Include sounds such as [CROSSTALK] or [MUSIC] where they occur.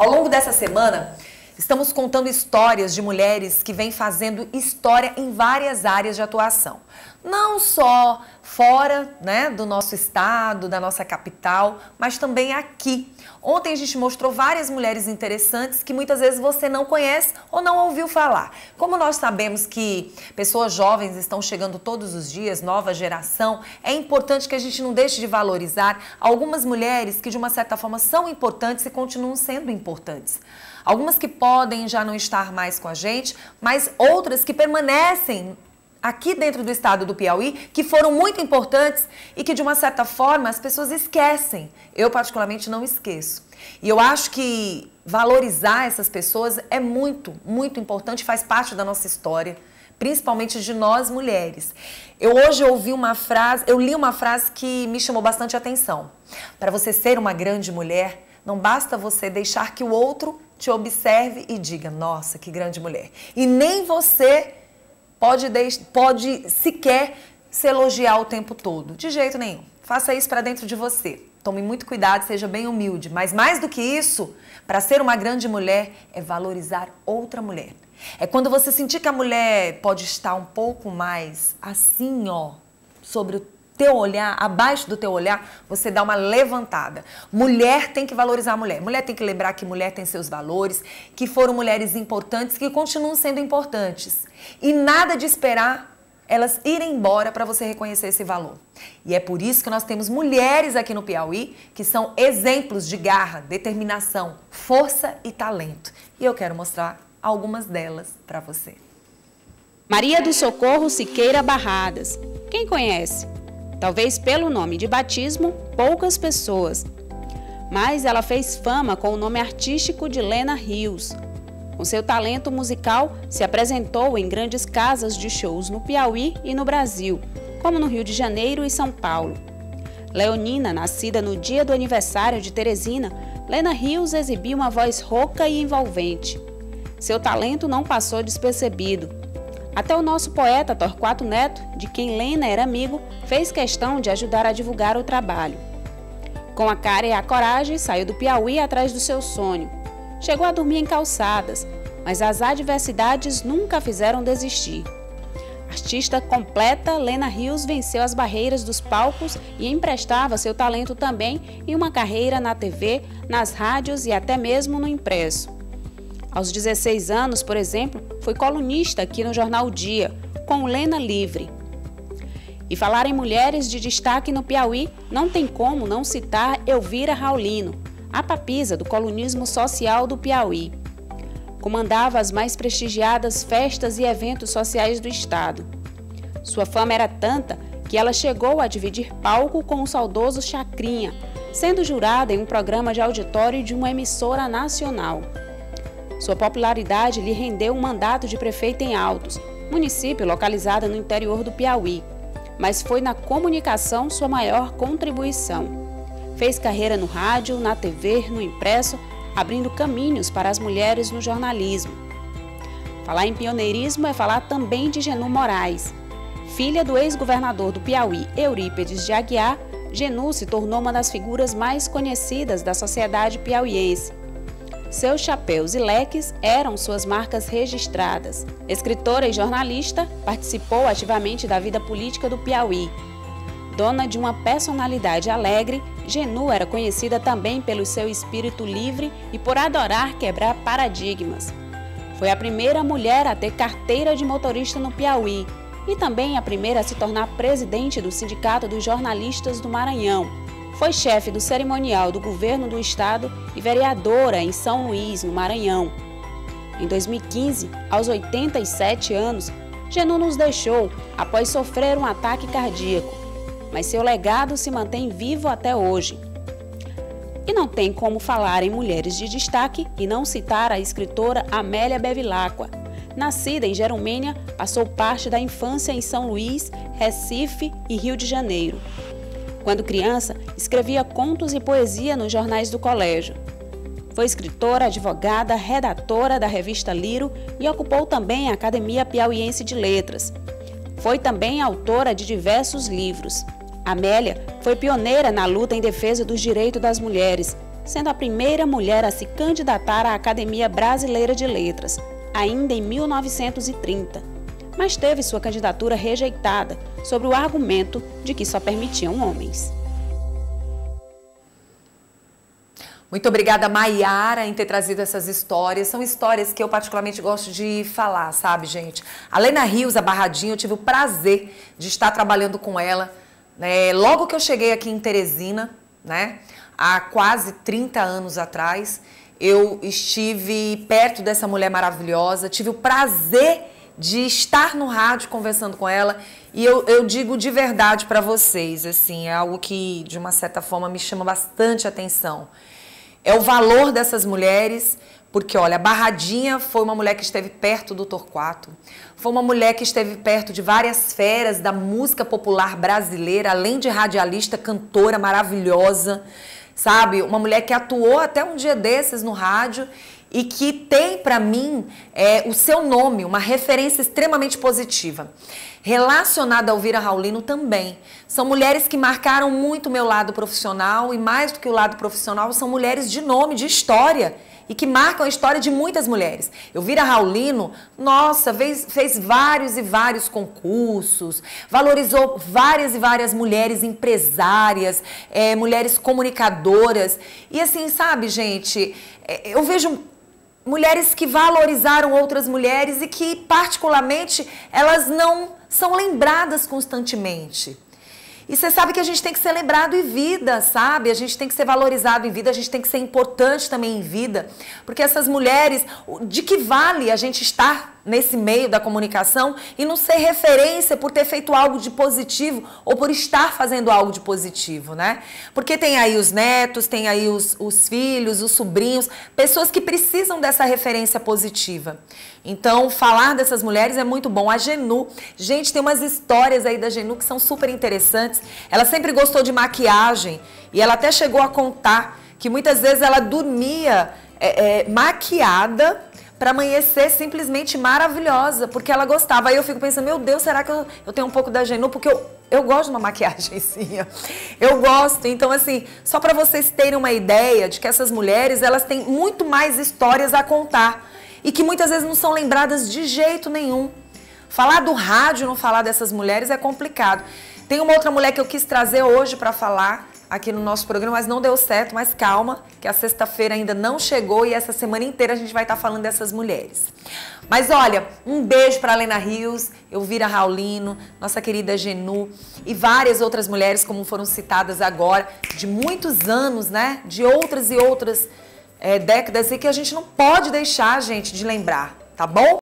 Ao longo dessa semana, estamos contando histórias de mulheres que vêm fazendo história em várias áreas de atuação. Não só fora né, do nosso estado, da nossa capital, mas também aqui. Ontem a gente mostrou várias mulheres interessantes que muitas vezes você não conhece ou não ouviu falar. Como nós sabemos que pessoas jovens estão chegando todos os dias, nova geração, é importante que a gente não deixe de valorizar algumas mulheres que de uma certa forma são importantes e continuam sendo importantes. Algumas que podem já não estar mais com a gente, mas outras que permanecem aqui dentro do estado do Piauí que foram muito importantes e que de uma certa forma as pessoas esquecem. Eu particularmente não esqueço. E eu acho que valorizar essas pessoas é muito, muito importante, faz parte da nossa história, principalmente de nós mulheres. Eu hoje ouvi uma frase, eu li uma frase que me chamou bastante atenção. Para você ser uma grande mulher, não basta você deixar que o outro te observe e diga: "Nossa, que grande mulher". E nem você pode, pode sequer se elogiar o tempo todo. De jeito nenhum. Faça isso para dentro de você. Tome muito cuidado, seja bem humilde. Mas mais do que isso, para ser uma grande mulher, é valorizar outra mulher. É quando você sentir que a mulher pode estar um pouco mais assim, ó, sobre o teu olhar, abaixo do teu olhar, você dá uma levantada. Mulher tem que valorizar a mulher. Mulher tem que lembrar que mulher tem seus valores, que foram mulheres importantes, que continuam sendo importantes. E nada de esperar elas irem embora para você reconhecer esse valor. E é por isso que nós temos mulheres aqui no Piauí que são exemplos de garra, determinação, força e talento. E eu quero mostrar algumas delas para você. Maria do Socorro Siqueira Barradas. Quem conhece? Talvez pelo nome de batismo, poucas pessoas. Mas ela fez fama com o nome artístico de Lena Rios. Com seu talento musical, se apresentou em grandes casas de shows no Piauí e no Brasil, como no Rio de Janeiro e São Paulo. Leonina, nascida no dia do aniversário de Teresina, Lena Rios exibiu uma voz rouca e envolvente. Seu talento não passou despercebido até o nosso poeta Torquato Neto, de quem Lena era amigo, fez questão de ajudar a divulgar o trabalho. Com a cara e a coragem, saiu do Piauí atrás do seu sonho. Chegou a dormir em calçadas, mas as adversidades nunca fizeram desistir. Artista completa, Lena Rios venceu as barreiras dos palcos e emprestava seu talento também em uma carreira na TV, nas rádios e até mesmo no impresso. Aos 16 anos, por exemplo, foi colunista aqui no jornal Dia, com Lena Livre. E falar em mulheres de destaque no Piauí, não tem como não citar Elvira Raulino, a papisa do colunismo social do Piauí. Comandava as mais prestigiadas festas e eventos sociais do estado. Sua fama era tanta que ela chegou a dividir palco com o saudoso Chacrinha, sendo jurada em um programa de auditório de uma emissora nacional. Sua popularidade lhe rendeu um mandato de prefeito em Altos, município localizado no interior do Piauí, mas foi na comunicação sua maior contribuição. Fez carreira no rádio, na TV, no impresso, abrindo caminhos para as mulheres no jornalismo. Falar em pioneirismo é falar também de Genu Moraes. Filha do ex-governador do Piauí, Eurípedes de Aguiar, Genu se tornou uma das figuras mais conhecidas da sociedade piauiense seus chapéus e leques eram suas marcas registradas. Escritora e jornalista, participou ativamente da vida política do Piauí. Dona de uma personalidade alegre, Genu era conhecida também pelo seu espírito livre e por adorar quebrar paradigmas. Foi a primeira mulher a ter carteira de motorista no Piauí e também a primeira a se tornar presidente do Sindicato dos Jornalistas do Maranhão, foi chefe do cerimonial do governo do estado e vereadora em São Luís, no Maranhão. Em 2015, aos 87 anos, Genu nos deixou após sofrer um ataque cardíaco, mas seu legado se mantém vivo até hoje. E não tem como falar em mulheres de destaque e não citar a escritora Amélia Bevilacqua. Nascida em Jeromênia, passou parte da infância em São Luís, Recife e Rio de Janeiro. Quando criança, escrevia contos e poesia nos jornais do colégio. Foi escritora, advogada, redatora da revista Liro e ocupou também a Academia Piauiense de Letras. Foi também autora de diversos livros. Amélia foi pioneira na luta em defesa dos direitos das mulheres, sendo a primeira mulher a se candidatar à Academia Brasileira de Letras, ainda em 1930, mas teve sua candidatura rejeitada sobre o argumento de que só permitiam homens. Muito obrigada, Maiara, em ter trazido essas histórias. São histórias que eu particularmente gosto de falar, sabe, gente? A Lena Rios, a Barradinha, eu tive o prazer de estar trabalhando com ela. Né? Logo que eu cheguei aqui em Teresina, né? Há quase 30 anos atrás, eu estive perto dessa mulher maravilhosa, tive o prazer de estar no rádio conversando com ela e eu, eu digo de verdade para vocês, assim, é algo que de uma certa forma me chama bastante atenção é o valor dessas mulheres, porque olha, a Barradinha foi uma mulher que esteve perto do Torquato, foi uma mulher que esteve perto de várias feras da música popular brasileira, além de radialista, cantora maravilhosa, sabe? Uma mulher que atuou até um dia desses no rádio e que tem para mim é, o seu nome, uma referência extremamente positiva. Relacionada ao Vira Raulino também. São mulheres que marcaram muito o meu lado profissional e mais do que o lado profissional, são mulheres de nome, de história e que marcam a história de muitas mulheres. Eu Vira Raulino, nossa, fez, fez vários e vários concursos, valorizou várias e várias mulheres empresárias, é, mulheres comunicadoras. E assim, sabe, gente, é, eu vejo mulheres que valorizaram outras mulheres e que, particularmente, elas não são lembradas constantemente. E você sabe que a gente tem que ser lembrado em vida, sabe? A gente tem que ser valorizado em vida, a gente tem que ser importante também em vida. Porque essas mulheres, de que vale a gente estar nesse meio da comunicação e não ser referência por ter feito algo de positivo ou por estar fazendo algo de positivo, né? Porque tem aí os netos, tem aí os, os filhos, os sobrinhos, pessoas que precisam dessa referência positiva. Então, falar dessas mulheres é muito bom. A Genu, gente, tem umas histórias aí da Genu que são super interessantes. Ela sempre gostou de maquiagem e ela até chegou a contar que muitas vezes ela dormia é, é, maquiada para amanhecer simplesmente maravilhosa, porque ela gostava. Aí eu fico pensando, meu Deus, será que eu, eu tenho um pouco da Genu? Porque eu, eu gosto de uma maquiagemzinha. [LAUGHS] Eu gosto. Então, assim, só para vocês terem uma ideia de que essas mulheres, elas têm muito mais histórias a contar e que muitas vezes não são lembradas de jeito nenhum. Falar do rádio, não falar dessas mulheres é complicado. Tem uma outra mulher que eu quis trazer hoje para falar aqui no nosso programa, mas não deu certo. Mas calma, que a sexta-feira ainda não chegou e essa semana inteira a gente vai estar tá falando dessas mulheres. Mas olha, um beijo para Lena Rios, Elvira Raulino, nossa querida Genu e várias outras mulheres, como foram citadas agora, de muitos anos, né? De outras e outras é, décadas e que a gente não pode deixar, gente, de lembrar, tá bom?